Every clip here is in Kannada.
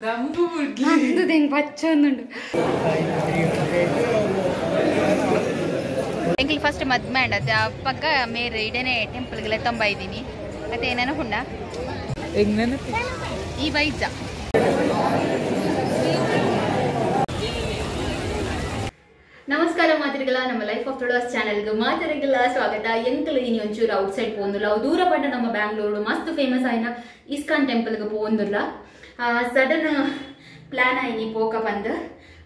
ದಂಬು ಬಿಡ್ಲಿ ನಂದು ಹೆಂಗ್ ಪಚ್ಚ ಒಂದುಂಡು ಎಂಕ್ಲಿ ಫಸ್ಟ್ ಮದ್ಮೆ ಅಂಡತ್ತೆ ಆ ಪಕ್ಕ ಮೇರೆ ಇಡೇನೆ ಟೆಂಪಲ್ಗೆಲ್ಲ ತಂಬ ಇದ್ದೀನಿ ಮತ್ತೆ ಏನೇನೋ ಹುಂಡ ಹೆಂಗ್ ನೆನಪಿ ಈ ಬೈಜ ನಮಸ್ಕಾರ ಮಾತಿರಿಗಳ ನಮ್ಮ ಲೈಫ್ ಆಫ್ ಟೊಳಸ್ ಚಾನೆಲ್ಗೆ ಮಾತಿರಿಗಳ ಸ್ವಾಗತ ಎಂಕಲ್ ಇನಿ ಒಂಚೂರು ಔಟ್ ಸೈಡ್ ಪೋಂದುಲ್ಲ ಅವು ದೂರ ಪಡ್ಡ ನಮ್ಮ ಬ್ಯಾಂಗ್ಳೂರು ಮಸ್ತ್ ಫೇಮಸ್ ಆಯ್ನ ಇಸ್ಕಾನ್ ಟೆಂಪಲ್ಗೆ ಪೋಂದುಲ್ಲ ಸಡನ್ ಪ್ಲಾನ್ ಆಯ್ನಿ ಪೋಕ ಬಂದು.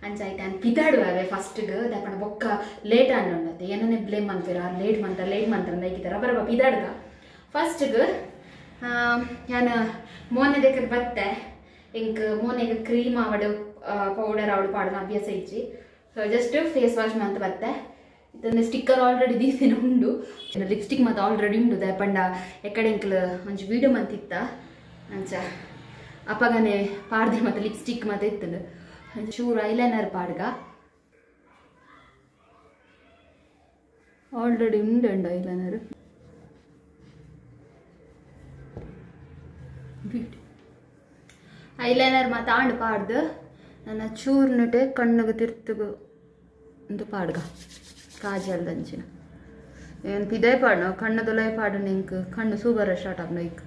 ಅಂಚಾಯ್ತು ಅಂತ ಪಿತಾಡುವೆ ಫಸ್ಟ್ಗೆ ದಪ್ಪಣ ಬೊಕ್ಕ ಲೇಟ್ ಆಂಡ್ ಉಂಡತ್ತೆ ಏನನ್ನೇ ಬ್ಲೇಮ್ ಅಂತೀರ ಲೇಟ್ ಮಂತ ಲೇಟ್ ಮಂತ ಐಕಿದಾರ ಬರಬ ಪಿದಾಡ್ಗ. ಫಸ್ಟ್ಗೆ ನಾನು ಮೋನೆ ದೇಕರ್ ಬತ್ತೆ. ಇಂಕ ಮೋನೆಗೆ ಕ್ರೀಮ್ ಆವಡು ಪೌಡರ್ ಆವಡು ಪಾಡಿನ ಅಭ್ಯಾಸ ಇಚ್ಚಿ ಜಸ್ಟ್ ಫೇಸ್ ವಾಶ್ ಮಂತ್ ಬತ್ತೆ. ಇದನ್ನ ಸ್ಟಿಕ್ಕರ್ ಆಲ್ರೆಡಿ ದೀಸಿನ ಉಂಡು. ಲಿಪ್ಸ್ಟಿಕ್ ಮತ್ತು ಆಲ್ರೆಡಿ ಉಂಡು, ದಯಪಂಡ. ಎಕ್ಕಡೆ ಇಂಕ್ಲ ಒಂಚು ವೀಡಿಯೋ ಮಂತಿತ್ತ? ಅಂಚ. ಅಪ್ಪಗನೆ ಪಾಡ್ದೆ ಮತ್ತು ಲಿಪ್ಸ್ಟಿಕ್ ಮತ್ತು ಇತ್ತಂದು ಚೂರು ಐಲೈನರ್ ಪಾಡ್ಗ. ಆಲ್ರೆಡಿ ಉಂಡು ಐಲೈನರ್ ಐಲೈನರ್ ಮಾತಾಂಡ್ ಪಾಡ್ದು. ನನ್ನ ಚೂರ್ನಟೆ ಕಣ್ಣುಗೆ ತಿರ್ತುಗು ಒಂದು ಪಾಡ್ಗ. ಕಾಜಲ್ ದಂಚಿನ. ಏನು ಪಿದೈ ಪಾಡ್ನ? ಕಣ್ಣದೊಲೈ ಪಾಡು ನಿಂಕ್ ಕಣ್ಣು ಸೂಬರ ಸ್ಟಾರ್ಟ್ ಆಗ ನೈಕ್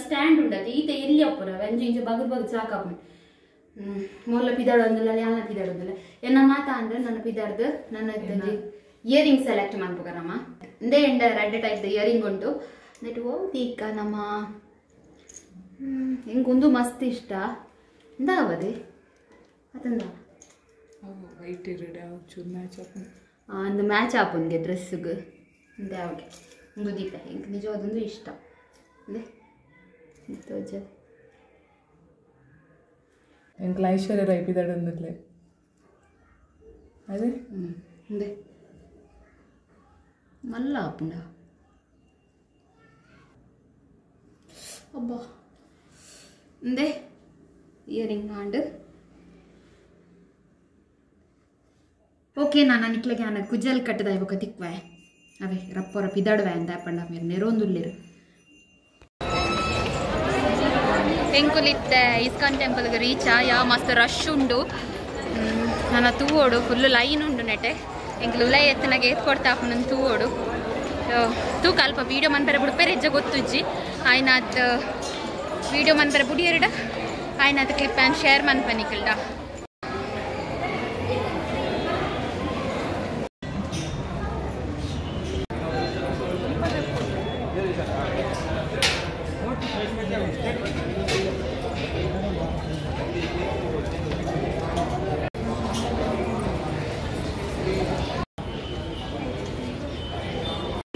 ಸ್ಟ್ಯಾಂಡ್ ಉಂಡತ್ತೆ ಈತ ಎಲ್ಲಿ ಅಪ್ಪುರ ವೆಂಜು ಇಂಜು ಬಗ್ದು ಬಗ್ದು ಸಾಕಪ್ಪ ಮೊಲ್ಲ ಪಿದಾಡೋದಿಲ್ಲ ಯಾಲ ಪಿದಾಡೋದಿಲ್ಲ ಎನ್ನ ಮಾತ ಅಂದ್ರೆ ನನ್ನ ಪಿದಾಡ್ದು ನನ್ನ ಇಯರಿಂಗ್ ಸೆಲೆಕ್ಟ್ ಮಾಡ್ಬೇಕಾರಮ್ಮ ಇಂದೇ ಎಂಡ ರೆಡ್ ಟೈಪ್ ದ ಇಯರಿಂಗ್ ಉಂಟು. ನೆಟ್ ಓದೀಕ ನಮ್ಮ. ಹೆಂಗೊಂದು ಮಸ್ತ್ ಇಷ್ಟ. ಇಂದ ಅದಂದ ಅದನ್ನ ವೈಟ್ ಮ್ಯಾಚ್ ಆಪನ್ ಒಂದು ಮ್ಯಾಚ್ ಆಪನ್ಗೆ ಡ್ರೆಸ್ಸಿಗೆ ಇದೆ ಅವಗೆ ಒಂದು ದೀಪ ಹೆಂಗೆ ನಿಜವಾದೊಂದು ಇಷ್ಟ. ಇಂದೆ ತೋಜ ಎಂಕ್ಲ ಐಶ್ವರ್ಯ ರೈ ಪಿದಾಡು ಅಂದಿರ್ಲೆ. ಅದೇ? ಹ್ಞೂ ಇಂದೆ ಮಲ್ಲ ಆಪುಂಡ ಅಬ್ಬಾ. ಇಂದೆ ಇಯರಿಂಗ್ ಆಂಡ್ ಓಕೆ ನಾನು ನಿಕ್ಲಗೆ ನಾನು ಕುಜಲ್ ಕಟ್ಟದ ಇವಾಗ ತಿಕ್ವೆ. ಅವೇ ರಪ್ಪೊರ ಪಿದಾಡ್ವೆ ಅಂತ ಪಂಡ మీరు ನೆರೊಂದುಲ್ಲೇರು ಎಂಕುಲಿತ್ತೆ ಇಸ್ಕಾನ್ ಟೆಂಪಲ್ಗೆ ರೀಚ್, ಯಾ ಮಸ್ತ್ ರಶ್ ಉಂಡು. ನನ್ನ ತೂವೋಡು ಫುಲ್ ಲೈನ್ ಉಂಡು ನೆಟೆ ಎಂಕ್ಲು ಉಲೈ ಎತ್ತನಾಗೆ ಎತ್ ಕೊಡ್ತಾ ನನ್ನ ತೂವೋಡು. ತೂಕ ಅಲ್ಪ ವೀಡಿಯೋ ಮನ್ಪೆರೆ ಬುಡ್ಪೆರೆ ಹೆಜ್ಜೆ ಗೊತ್ತುಜ್ಜಿ. ಆಯ್ನ ಅದು ವೀಡಿಯೋ ಮನ್ಪೆರೆ ಬುಡಿಯರಿಡ ಆಯ್ನ ಅದು ಕ್ಲಿಪ್ ಆ್ಯಂಡ್ ಶೇರ್ ಮನ್ಪೆನಿಕಲ್ಡ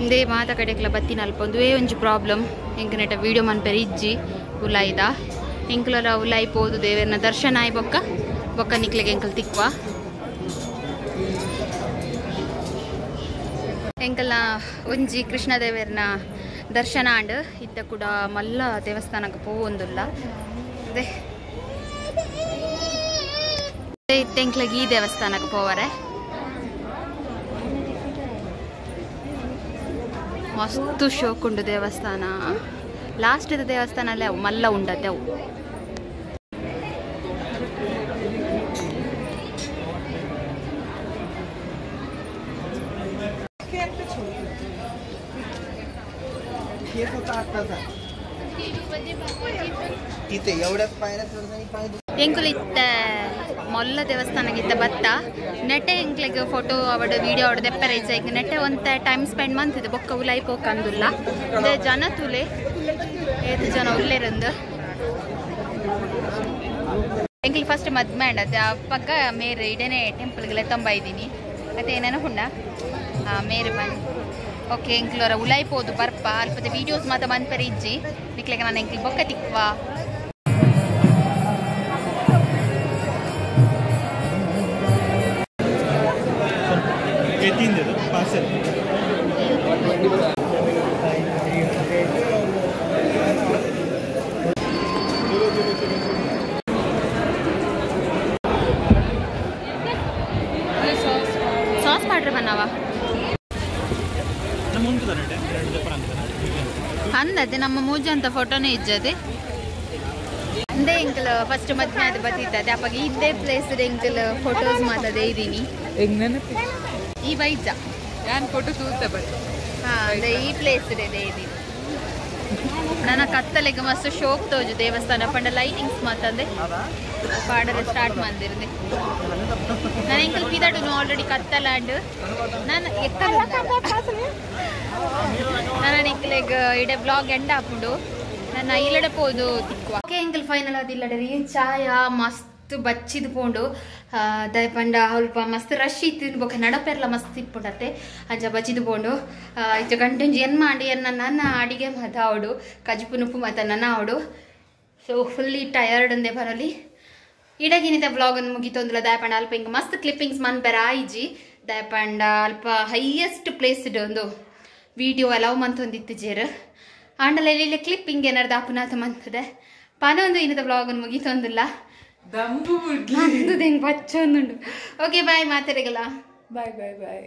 ಇಂದೇ ಮಾತ ಕಡೆಕ್ಲ ಬತ್ತಿನ ಅಲ್ಪೊಂದುವೇ ಒಂಜಿ ಪ್ರಾಬ್ಲಮ್ ಎಂಕನೆಟ ವೀಡಿಯೋ ಮನ್ಪೆರೆ ಇಜ್ಜಿ ಉಲಾಯ್ದ ಎಂಕ್ಲರ ಉಲಾಯಿ ಪೋದು ದೇವರನ ದರ್ಶನ ಆಯ್ ಬೊಕ್ಕ. ಬೊಕ್ಕ ನಿಕ್ಲೆಗೆ ಎಂಕಲ್ ತಿಕ್ವ. ಎಂಕಲ್ನ ಒಂಜಿ ಕೃಷ್ಣ ದೇವರನ ದರ್ಶನ ಆಂಡ್ ಇತ್ತ ಕೂಡ ಮಲ್ಲ ದೇವಸ್ಥಾನಕ್ಕೆ ಪೋವೊಂದುಲ್ಲ. ಅದೇ. ಇತ್ತ ಎಂಕ್ಲೆಗೆ ಈ ದೇವಸ್ಥಾನಕ್ಕೆ ಪೋವರೆ. ಮಸ್ತು ಶೋಕುಂಡು ದೇವಸ್ಥಾನ. ಲಾಸ್ಟ್ ದೇವಸ್ಥಾನ ಅಲ್ಲೇ ಅವು ಮಲ್ಲ ಉಂಡತ್ತೆ ಅವು इथे एवढ्याच पायऱ्या चढताना पाय ಎಂಕುಲು ಇತ್ತ ಮೊಲ್ಲ ದೇವಸ್ಥಾನಗಿತ್ತ ಬತ್ತ ನೆಟ್ಟೆ ಎಂಕ್ಲೆಗ್ ಫೋಟೋ ಅವಡು ವಿಡಿಯೋ ಅವಡು ದೆಪ್ಪರೆ ಈಗ ನೆಟ್ಟೆ ಒಂತ ಟೈಮ್ ಸ್ಪೆಂಡ್ ಮಂತಿದ್ದು ಬೊಕ್ಕ ಉಲಾಯಿ ಪೋಕ್ ಅಂದುಲ್ಲ ಅದೇ ಜನ ತುಲೆ ಏತು ಜನ ಉಲ್ಲೇರಂದು ಎಂಕ್ಲಿ ಫಸ್ಟ್ ಮದ್ಮೆ ಅಂಡತ್ತೆ ಆ ಪಕ್ಕ ಮೇರೆ ಇಡೇನೆ ಟೆಂಪಲ್ಗೆಲ್ಲ ತಂಬ ಇದ್ದೀನಿ ಮತ್ತೆ ಏನೇನೋ ಹುಂಡ ಆ ಮೇರೆ ಬನ್ ಓಕೆ ಎಂಕ್ಲೋರ ಉಲಾಯಿ ಪೋದು ಬರ್ಪ ಅಲ್ಪದ ವಿಡಿಯೋಸ್ ಮಾತ ಮನ್ಪೆರೆ ಇಜ್ಜಿ ನಿಕ್ಲೆಗೆ ನಾನು ಎಂಕ್ಲಿ ಬೊಕ್ಕ ತಿಕ್ವಾ ಬಂದತ್ತೆ ನಮ್ಮ ಮೂಜ ಅಂತ ಫೋಟೋನೇ ಇಜ್ಜದೆ ಅಂದೇ ಎಂಕಲ್ ಫಸ್ಟ್ ಮದ್ವೆ ಅದು ಬತ್ತಿದ್ದದೆ ಅಪ್ಪಾಗ ಇದ್ದೇ ಪ್ಲೇಸ್ ಎಂಕಲ್ ಫೋಟೋಸ್ ಮಾತದೆ ಇದೀನಿ ಈ ಬೈಜ ನಾನು ಫೋಟೋ ತೂತ ಬಟ್ ಹಾ ಅದೇ ಈ ಪ್ಲೇಸ್ ಇದೆ ಇದೀನಿ ನನ್ನ ಕತ್ತಲೆಗೆ ಮಸ್ತ್ ಶೋಕ್ ತೋಜು ದೇವಸ್ಥಾನ ಪಂಡ ಲೈಟಿಂಗ್ಸ್ ಮಾತಂದೆ ಪಾಡದ ಸ್ಟಾರ್ಟ್ ಮಾಡಿರ್ದೆ ಪಿದಾಡು ಆಲ್ರೆಡಿ ಕತ್ತಲಾಂಡ್ ನಾನು ಎತ್ತಲ್ಲ ನಾನು ಎಂಕಲೆಗ್ ಇಡೆ ಬ್ಲಾಗ್ ಎಂಡ್ ಹಾಕೊಂಡು ನನ್ನ ಇಲ್ಲಡೆ ಪೋದು ತಿಕ್ಕುವ. ಓಕೆ ಎಂಕಲ್ ಫೈನಲ್ ಅದು ಇಲ್ಲಡೆ ರೀ ಚಾಯ ಮಸ್ತ್ ಬಚ್ಚಿದ್ ಪೋಂಡು. ದಯಪಂಡ ಸ್ವಲ್ಪ ಮಸ್ತ್ ರಶ್ ಇತ್ತು ಬೊಕ ನಡಪೆರ್ಲ ಮಸ್ತ್ ಇಪ್ಪುಂಡತ್ತೆ ಅಜ್ಜ ಬಚ್ಚಿದ್ ಪೋಂಡು. ಇತ್ತ ಗಂಟೆಂಜಿ ಏನ್ ಮಾಡಿ? ಎನ್ನ ನನ್ನ ಅಡಿಗೆ ಮತ ಅವಡು. ಕಜುಪು ನುಪ್ಪು ಮತ ನನ್ನ ಅವಡು. ಸೊ ಫುಲ್ಲಿ ಟಯರ್ಡ್ ಅಂದೆ ಬರಲಿ ಇಡಗಿನಿದ ಬ್ಲಾಗ್ ಅನ್ನು ಮುಗಿತೊಂದುಲ ದಯಪಂಡ ಅಲ್ಪ ಹಿಂಗೆ ಮಸ್ತ್ ಕ್ಲಿಪ್ಪಿಂಗ್ಸ್ ಮನ್ಪೆರ ಆಯಿಜಿ ದಯಪಂಡ ಅಲ್ಪ ಹೈಯೆಸ್ಟ್ ಪ್ಲೇಸ್ ಒಂದು ವಿಡಿಯೋ ಅಲವ್ ಮಂತೊಂದಿತ್ತು ಜೇರು. ಆಂಡಲ ಇಲ್ಲಿ ಕ್ಲಿಪ್ಪಿಂಗ್ ಏನಾರು ದಾಪುನಾಥ ಮಂತದೆ ಪನೊಂದು ಇನ್ನದ ಬ್ಲಾಗ್ ಅನ್ನು ಮುಗಿತೊಂದಿಲ್ಲ ನಂದು ಹೆಂಗೆ ಬಚ್ಚೊಂದುಂಡು ಓಕೆ ಬಾಯ್ ಮಾತಾಡಿಗಲ್ಲ ಬಾಯ್ ಬಾಯ್ ಬಾಯ್